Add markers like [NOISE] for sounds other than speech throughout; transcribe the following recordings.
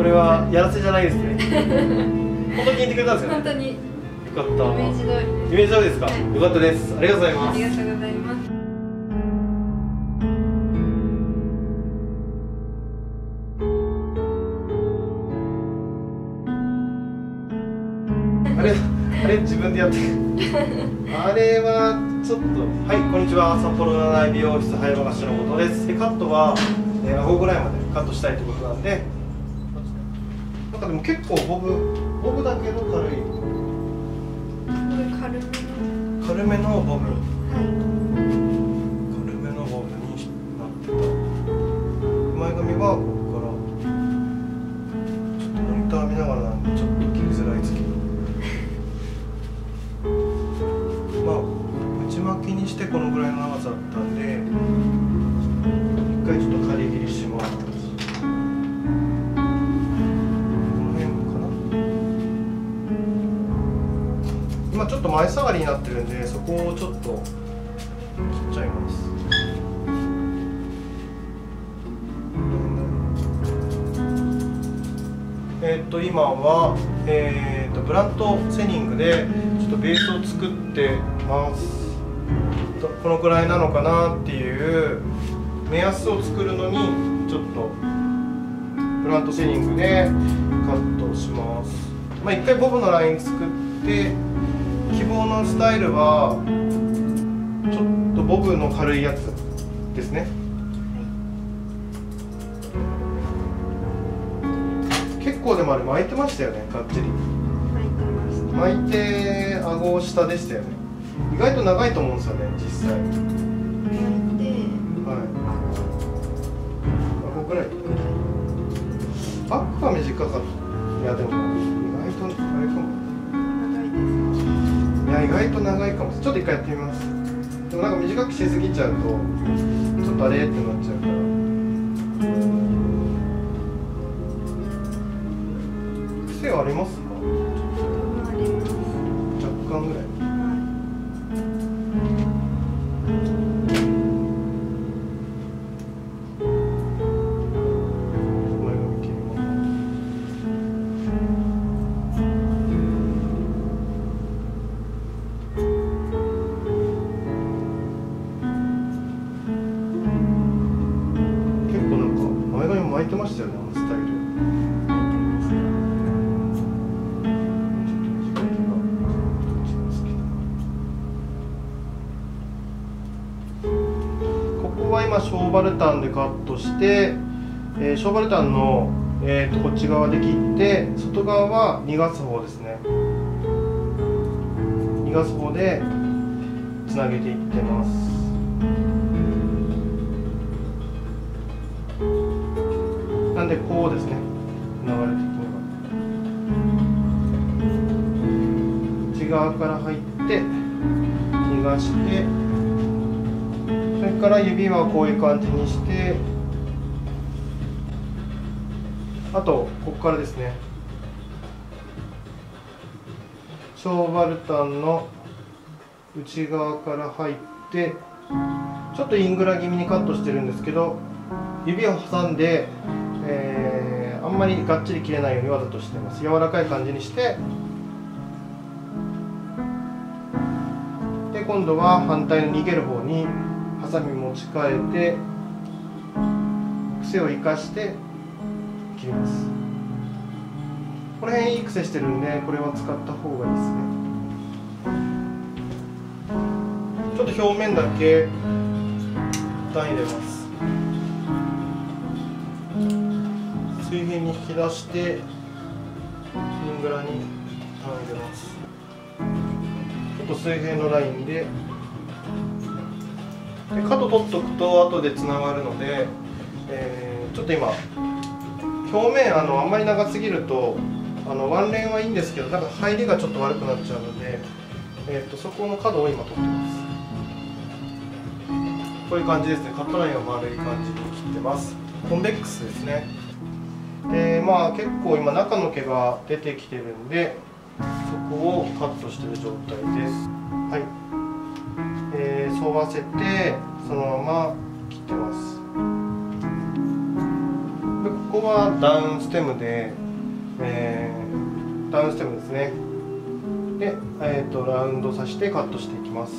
これはやらせじゃないですね。[LAUGHS] 本当に聞いてくれたんですよね。本当に。イよかった。メージ通り。イメージ通りですか、はい。よかったです。ありがとうございます。ありがとうございます。あれあれ自分でやって。あれはちょっとはいこんにちは。札幌の内美容室早場がしのことです。でカットは、えー、顎ぐらいまでカットしたいってことなんでなんかでも結構ボブボブだけど軽い。軽めの。軽めのボブはい。軽めのボブになってた。前髪は前下がりになってるんでそこをちょっと切っちゃいます。えーっと今は、えーっとブラントセニングでちょっとベースを作ってます。このくらいなのかなっていう目安を作るのにちょっとブラントセニングでカットします。まあ一回ボブのライン作って希望のスタイルはちょっとボブの軽いやつですね。結構でもあれ巻いてましたよねがっちり。巻いて顎下でしたよね。意外と長いと思うんですよね実際。はい。顎ぐらい。バックは短かった。いやでも外と長いかも。ちょっと一回やってみます。でもなんか短くしすぎちゃうとちょっとあれってなっちゃうから。癖はあります？は今ショーバルタンでカットして、えーショーバルタンの、えー、とこっち側で切って外側は逃がす方ですね。逃がす方でつなげていってます。なんでこうですね。流れていくのが。内側から入って逃がしてから指はこういう感じにしてあとここからですね。ショーバルタンの内側から入ってちょっとイングラ気味にカットしてるんですけど指を挟んで、えーあんまりがっちり切れないようにわざとしてます。柔らかい感じにしてで今度は反対の逃げる方にハサミ持ち替えて癖を生かして切ります。この辺いい癖してるんでこれは使った方がいいですね。ちょっと表面だけ一旦入れます。水平に引き出してイングラに一旦入れます。ちょっと水平のラインでで角取っとくと後でつながるので、えーちょっと今表面あのあんまり長すぎるとあのワンレンはいいんですけどなんか入りがちょっと悪くなっちゃうので、えー、とそこの角を今取ってます。こういう感じですね。カットラインは丸い感じに切ってます。コンベックスですね。でまあ結構今中の毛が出てきてるんでそこをカットしてる状態です。はい、沿わせてそのまま切ってます。でここはダウンステムで、えーダウンステムですね。で、えー、とラウンドさせてカットしていきます。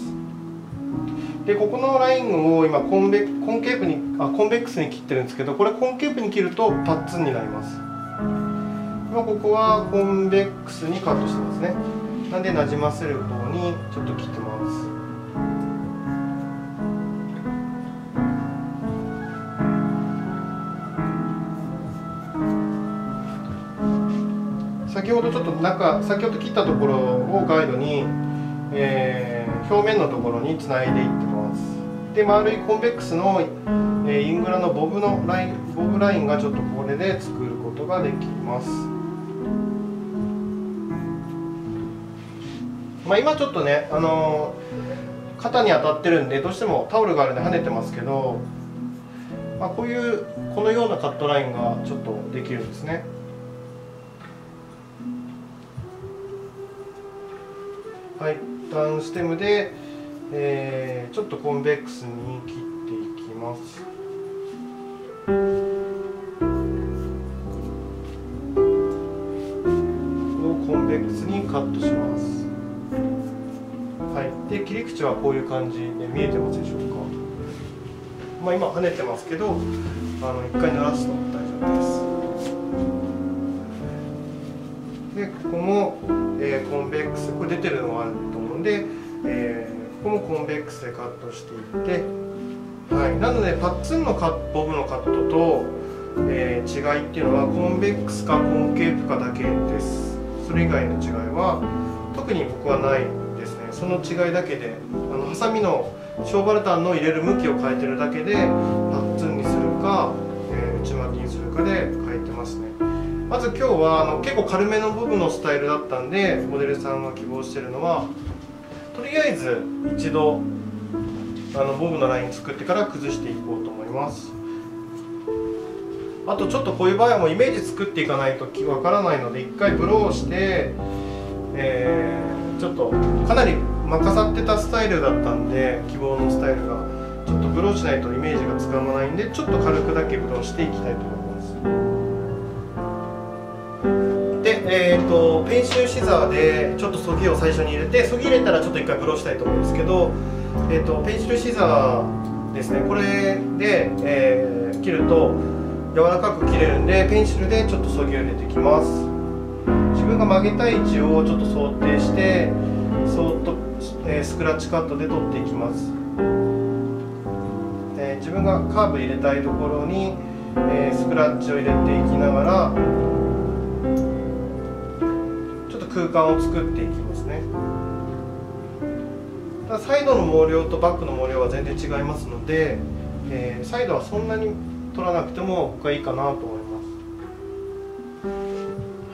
でここのラインを今コンベコンケープにあコンベックスに切ってるんですけどこれコンケープに切るとパッツンになります。今ここはコンベックスにカットしてますね。なんでなじませるようにちょっと切って先ほどちょっと中先ほど切ったところをガイドに、えー表面のところにつないでいってます。で丸いコンベックスの、えーイングラのボブのラインボブラインがちょっとこれで作ることができます。まあ今ちょっとねあのー肩に当たってるんでどうしてもタオルがあるんで跳ねてますけど、まあ、こういうこのようなカットラインがちょっとできるんですね。はい、ダウンステムで、えーちょっとコンベックスに切っていきます。をコンベックスにカットします。はい、で切り口はこういう感じで見えてますでしょうか。まあ今跳ねてますけど、あの一回濡らすと大丈夫です。でここも、えーコンベックスこれ出てるのがあると思うんで、えーここもコンベックスでカットしていって、はい、なのでパッツンのカッボブのカットと、えー違いっていうのはコンベックスかコンケープかだけです。それ以外の違いは特に僕はないですね。その違いだけであのハサミのショーバルタンの入れる向きを変えてるだけでパッツンにするか、えー内巻きにするかでまず今日はあの結構軽めのボブのスタイルだったんでモデルさんが希望してるのはとりあえず一度あのボブのライン作ってから崩していこうと思います。あとちょっとこういう場合はもうイメージ作っていかないとわからないので一回ブローして、えーちょっとかなり任さってたスタイルだったんで希望のスタイルがちょっとブローしないとイメージがつかまないんでちょっと軽くだけブローしていきたいと思います、えー、とペンシルシザーでちょっとそぎを最初に入れてそぎ入れたらちょっと一回ブローしたいと思うんですけど、えー、とペンシルシザーですね。これで、えー切ると柔らかく切れるんでペンシルでちょっとそぎを入れていきます。自分が曲げたい位置をちょっと想定してそっと、えースクラッチカットで取っていきます、えー自分がカーブ入れたいところに、えースクラッチを入れていきながら空間を作っていきますね。ただサイドの毛量とバックの毛量は全然違いますので、えーサイドはそんなに取らなくても僕はいいかなと思いま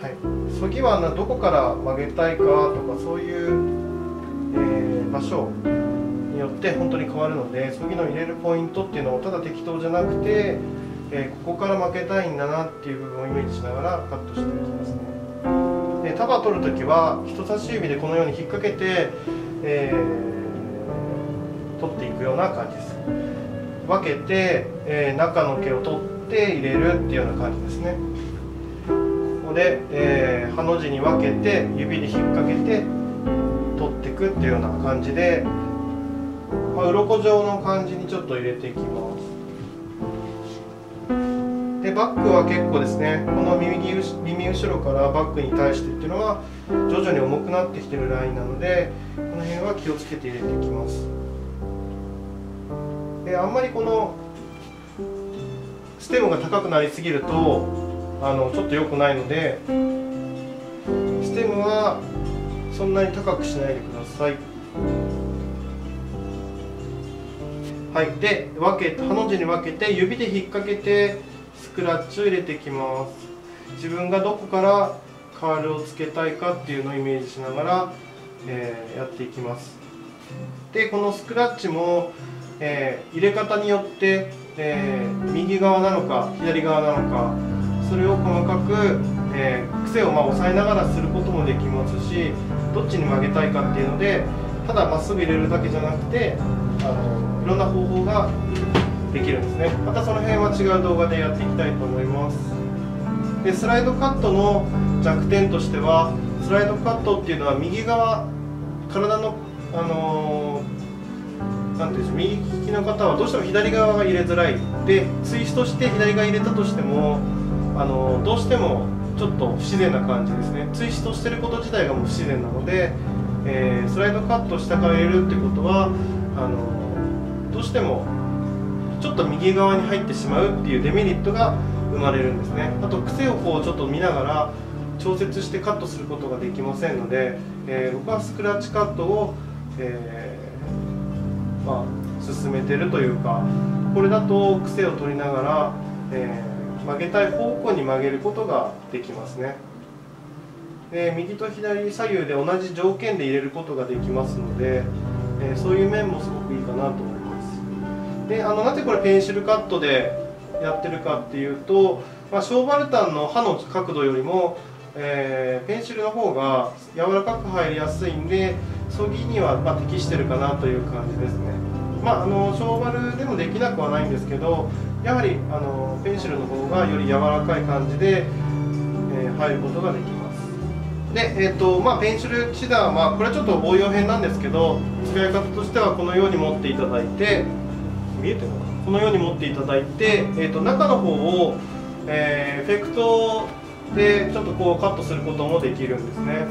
す。はい。そぎはなどこから曲げたいかとかそういう、えー場所によって本当に変わるのでそぎの入れるポイントっていうのをただ適当じゃなくて、えーここから曲げたいんだなっていう部分をイメージしながらカットしていきますね。束取るときは人差し指でこのように引っ掛けて、えー取っていくような感じです。分けて、えー中の毛を取って入れるっていうような感じですね。ここで、えー、ハの字に分けて指で引っ掛けて取っていくっていうような感じで、まあ、鱗状の感じにちょっと入れていきます。でバックは結構ですねこの耳に耳後ろからバックに対してっていうのは徐々に重くなってきてるラインなのでこの辺は気をつけて入れていきます。であんまりこのステムが高くなりすぎるとあのちょっと良くないのでステムはそんなに高くしないでください。はいで分けハの字に分けて指で引っ掛けてクラッチを入れていきます。自分がどこからカールをつけたいかっていうのをイメージしながら、えーやっていきます。でこのスクラッチも、えー入れ方によって、えー右側なのか左側なのかそれを細かく、え癖をまあ抑えながらすることもできますしどっちに曲げたいかっていうのでただまっすぐ入れるだけじゃなくてあのいろんな方法ができるんですね。またその辺は違う動画でやっていきたいと思います。でスライドカットの弱点としてはスライドカットっていうのは右側体のあのーていうんでしょう右利きの方はどうしても左側が入れづらい。でツイストして左側入れたとしてもあのどうしてもちょっと不自然な感じですね。ツイストしてること自体がもう不自然なので、えースライドカット下から入れるってことはあのどうしてもちょっと右側に入ってしまうっていうデメリットが生まれるんですね。あと癖をこうちょっと見ながら調節してカットすることができませんので、えー僕はスクラッチカットを、えーまあ、進めてるというかこれだと癖を取りながら、えー曲げたい方向に曲げることができますね。で右と左左右で同じ条件で入れることができますので、えそういう面もすごくいいかなと思います。であのなぜこれペンシルカットでやってるかっていうと、まあ、ショーバルタンの刃の角度よりも、えーペンシルの方が柔らかく入りやすいんでそぎにはま適してるかなという感じですね。まあ、あのショーバルでもできなくはないんですけどやはりあのペンシルの方がより柔らかい感じで、えー入ることができます。で、えーとまあ、ペンシルシダーはこれはちょっと応用編なんですけど使い方としてはこのように持っていただいて見えてるこのように持っていただいて、えー、と中の方を、えーエフェクトでちょっとこうカットすることもできるんですね。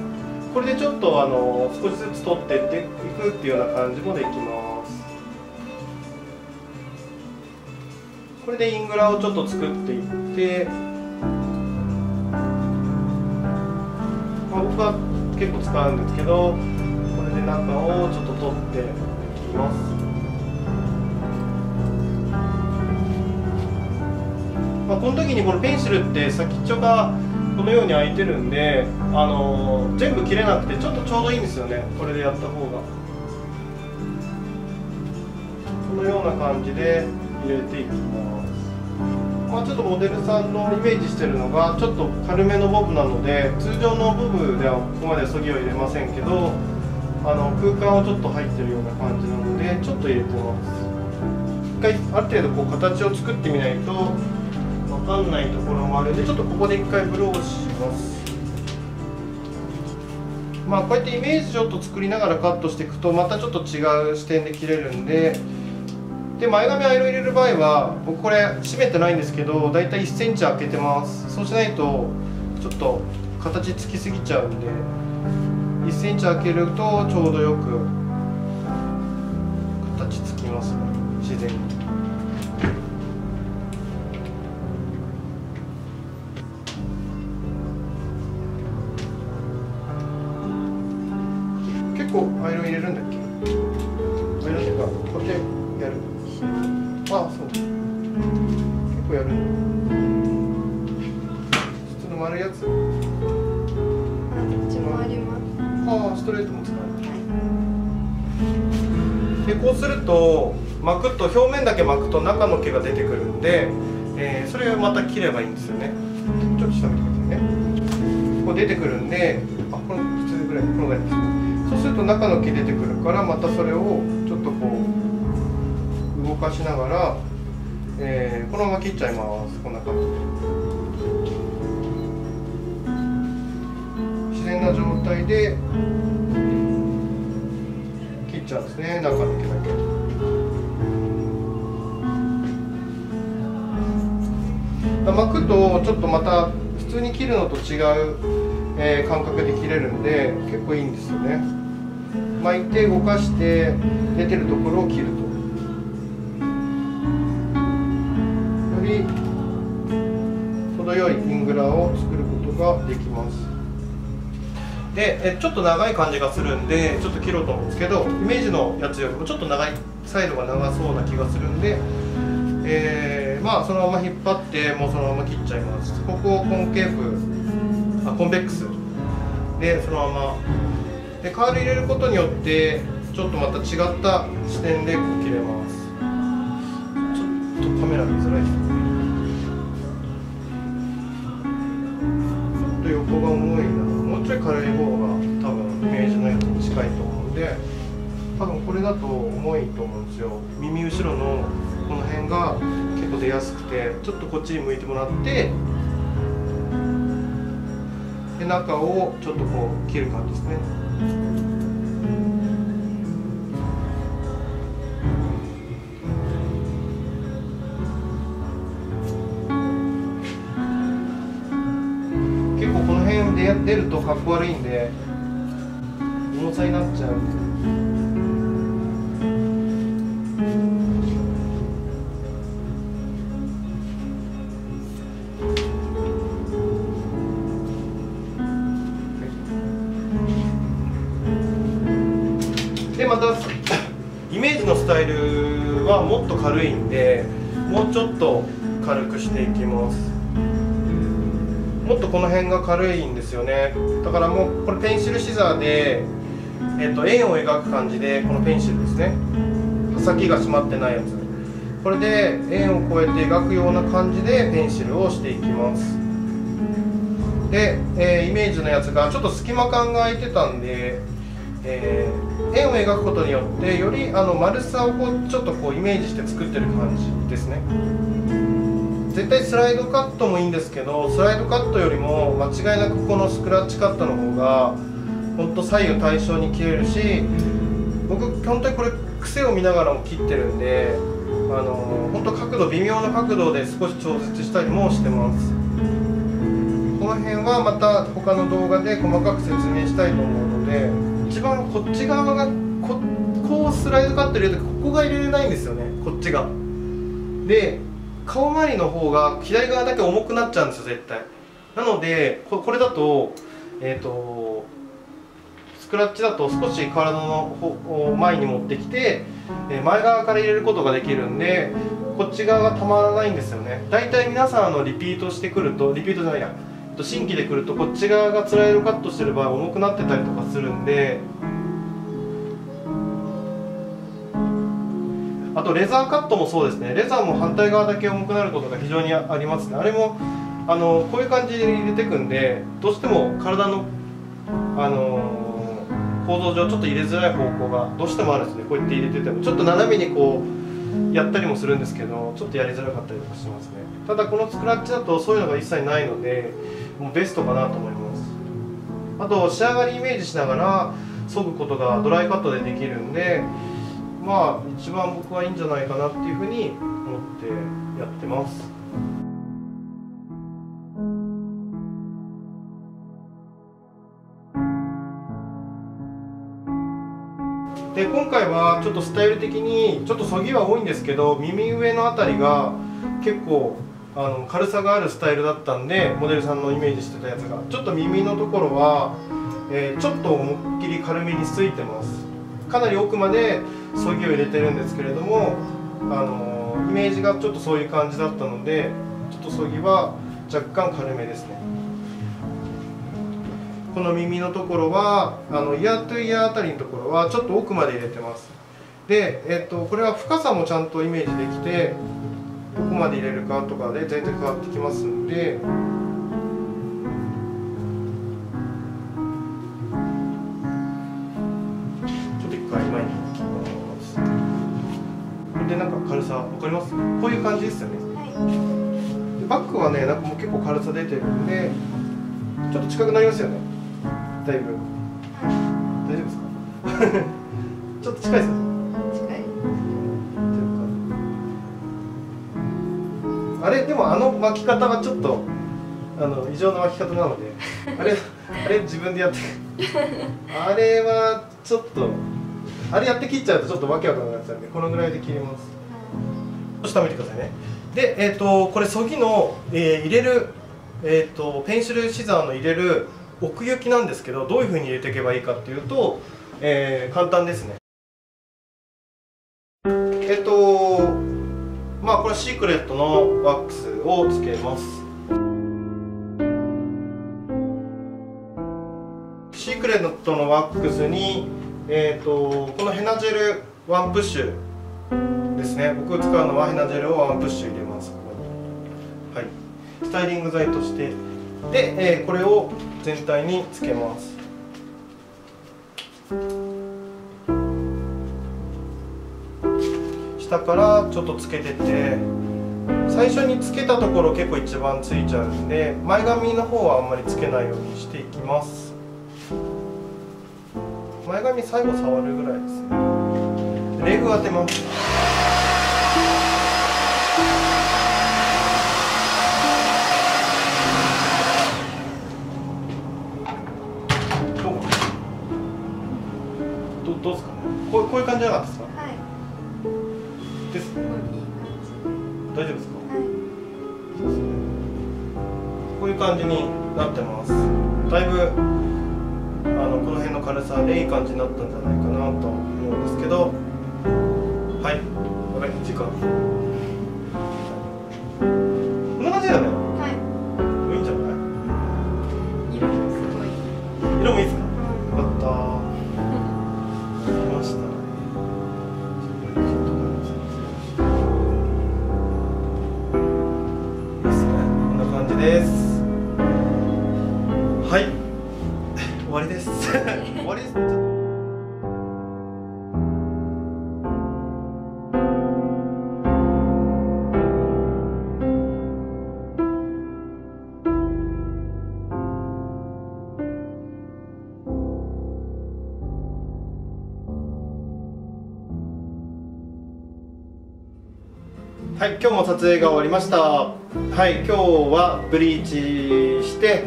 これでちょっとあの少しずつ取っていっていくっていうような感じもできます。これでイングラをちょっと作っていって、まあ、僕は結構使うんですけどこれで中をちょっと取っていきますまあ、この時にこのペンシルって先っちょがこのように開いてるんで、あのー全部切れなくてちょっとちょうどいいんですよね。これでやった方が。このような感じで入れていきます。まあ、ちょっとモデルさんのイメージしてるのがちょっと軽めのボブなので通常のボブではここまでそぎを入れませんけどあの空間はちょっと入ってるような感じなのでちょっと入れてます。一回ある程度こう形を作ってみないとかんないところもあるんでちょっとここで一回ブローします。まあこうやってイメージちょっと作りながらカットしていくとまたちょっと違う視点で切れるんでで前髪アイロン入れる場合は僕これ締めてないんですけどだいたい1センチ開けてます。そうしないとちょっと形つきすぎちゃうんで1センチ開けるとちょうどよく形つきますね。自然に。れるんだっけ？アイロンっかこってやる。あそう。結構やる普通の丸いやつ？ああります。ああストレートも使う。はい。でこうすると巻くと表面だけ巻くと中の毛が出てくるんで、えーそれをまた切ればいいんですよね。ちょっと下見てくださいね。こう出てくるんであこの普通ぐらいこのぐらいですねそうすると中の毛出てくるからまたそれをちょっとこう動かしながら、えーこのまま切っちゃいます。こんな感じで。自然な状態で切っちゃうんですね。中の毛だけ。巻くとちょっとまた普通に切るのと違う、えー感覚で切れるんで結構いいんですよね。巻いて動かして出てるところを切ると。より程よいイングラを作ることができます。でえちょっと長い感じがするんでちょっと切ろうと思うんですけどイメージのやつよりもちょっと長いサイドが長そうな気がするんで、えーまあそのまま引っ張ってもうそのまま切っちゃいます。ここをコンケープあコンベックス。でそのままでカール入れることによってちょっとまた違った視点で切れます。ちょっとカメラ見づらいちょっと横が重いな。もうちょい軽い方が多分イメージのやつに近いと思うんで多分これだと重いと思うんですよ。耳後ろのこの辺が結構出やすくてちょっとこっちに向いてもらってで中をちょっとこう切る感じですね。結構この辺で出るとかっこ悪いんで重さになっちゃう軽いんでもうちょっと軽くしていきます。もっとこの辺が軽いんですよね。だからもうこれペンシルシザーで、えっと円を描く感じでこのペンシルですね。刃先が締まってないやつ。これで円を越えて描くような感じでペンシルをしていきます。で、えーイメージのやつがちょっと隙間感が空いてたんで、えー円を描くことによってよりあの丸さをこうちょっとこうイメージして作ってる感じですね。絶対スライドカットもいいんですけどスライドカットよりも間違いなくこのスクラッチカットの方が本当左右対称に切れるし僕本当にこれ癖を見ながらも切ってるんであの本当角度微妙な角度で少し調節したりもしてます。この辺はまた他の動画で細かく説明したいと思うので一番こっち側がここうスライドカット入れるとここが入れれないんですよね。こっちが。で顔周りの方が左側だけ重くなっちゃうんですよ絶対。なのでこれだとえっ、とスクラッチだと少し体の方前に持ってきて前側から入れることができるんでこっち側がたまらないんですよね。大体皆さんのリピートしてくるとリピートじゃないや。と新規で来るとこっち側がスライドカットしてる場合重くなってたりとかするんであとレザーカットもそうですね。レザーも反対側だけ重くなることが非常にありますね。あれもあのこういう感じで入れてくんでどうしても体のあの構造上ちょっと入れづらい方向がどうしてもあるんですね。こうやって入れてても。ちょっと斜めにこうやったりもするんですけどちょっとやりづらかったりとかしますね。ただこのスクラッチだとそういうのが一切ないのでもうベストかなと思います。あと仕上がりイメージしながら削ぐことがドライカットでできるんでまあ一番僕はいいんじゃないかなっていうふうに思ってやってます。で今回はちょっとスタイル的にちょっとそぎは多いんですけど耳上のあたりが結構あの軽さがあるスタイルだったんでモデルさんのイメージしてたやつが。ちょっと耳のところは、えーちょっと思いっきり軽めについてます。かなり奥までそぎを入れてるんですけれどもあのイメージがちょっとそういう感じだったのでちょっとそぎは若干軽めですね。この耳のところはあのイヤートゥイヤーあたりのところはちょっと奥まで入れてます。で、えっとこれは深さもちゃんとイメージできてどこまで入れるかとかで全然変わってきますんで。ちょっと一回前にでなんか軽さわかります？こういう感じですよね。はい。でバックはねなんかもう結構軽さ出てるんでちょっと近くなりますよね。だいぶ。大丈夫ですか？[LAUGHS] ちょっと近いですよねれでもあの巻き方はちょっとあの異常な巻き方なので [LAUGHS] あれあれ自分でやって [LAUGHS] あれはちょっとあれやって切っちゃうとちょっとわけわかんなくなっちゃうんでこのぐらいで切ります。少し食べてくださいね。でえっ、とこれそぎの、えー入れるえっ、とペンシルシザーの入れる奥行きなんですけどどういうふうに入れていけばいいかっていうと、えー簡単ですねこれシークレットのワックスをつけます。シークレットのワックスに、えー、とこのヘナジェルワンプッシュですね。僕使うのはヘナジェルをワンプッシュ入れます。ここにはい。スタイリング剤として。で、えーこれを全体につけます。下からちょっとつけてって。最初につけたところ結構一番ついちゃうんで前髪の方はあんまりつけないようにしていきます。前髪最後触るぐらいですね。レグ当てます。どう？どどう？ですかねこう？こう？いう？感じじゃなかったですかはいです。すごいいい感大丈夫ですか？じはい。そうですね。こういう感じになってます。だいぶあのこの辺の軽さでいい感じになったんじゃないかなと思うんですけど。はい。ごめん時間今日も撮影が終わりました。はい、今日はブリーチして、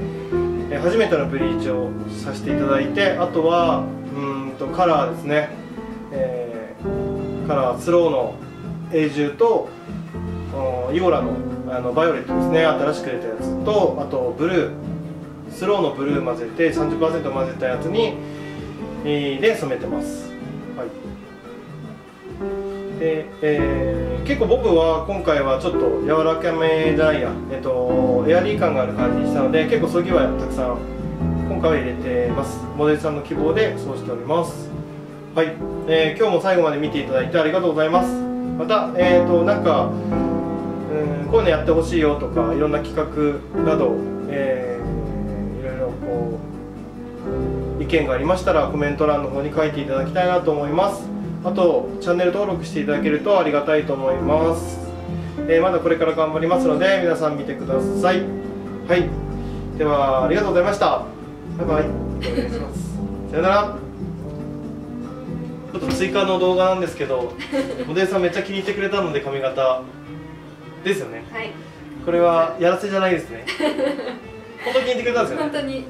初めてのブリーチをさせていただいて、あとはうんとカラーですね、えーカラースローの永住とイゴラのあのバイオレットですね、新しく出たやつと、あとブルー、スローのブルー混ぜて30%混ぜたやつに、えで染めてます。で、えー結構僕は今回はちょっと柔らかめじゃないや、えっと、エアリー感がある感じにしたので結構そぎはたくさん今回は入れてます。モデルさんの希望でそうしております。はい、えー今日も最後まで見ていただいてありがとうございます。またえっ、となんかうんこういうのやってほしいよとかいろんな企画など、えーいろいろこう意見がありましたらコメント欄の方に書いていただきたいなと思います。あとチャンネル登録していただけるとありがたいと思います、えーまだこれから頑張りますので皆さん見てください。はい。ではありがとうございました。バイバイ。お願いします。[LAUGHS] さよなら。ちょっと追加の動画なんですけどモデルさんめっちゃ気に入ってくれたので髪型。ですよね。はい。これはやらせじゃないですね。[LAUGHS] 本当に気に入ってくれたんですよね。本当に。イよ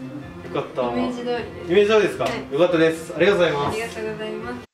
かった。メージ通りです。イメージ通りですか、はい。よかったです。ありがとうございます。ありがとうございます